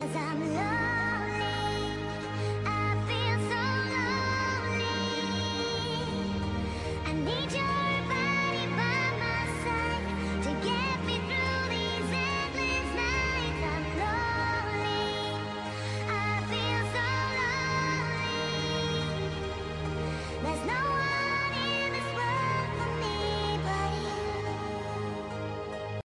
Cause I'm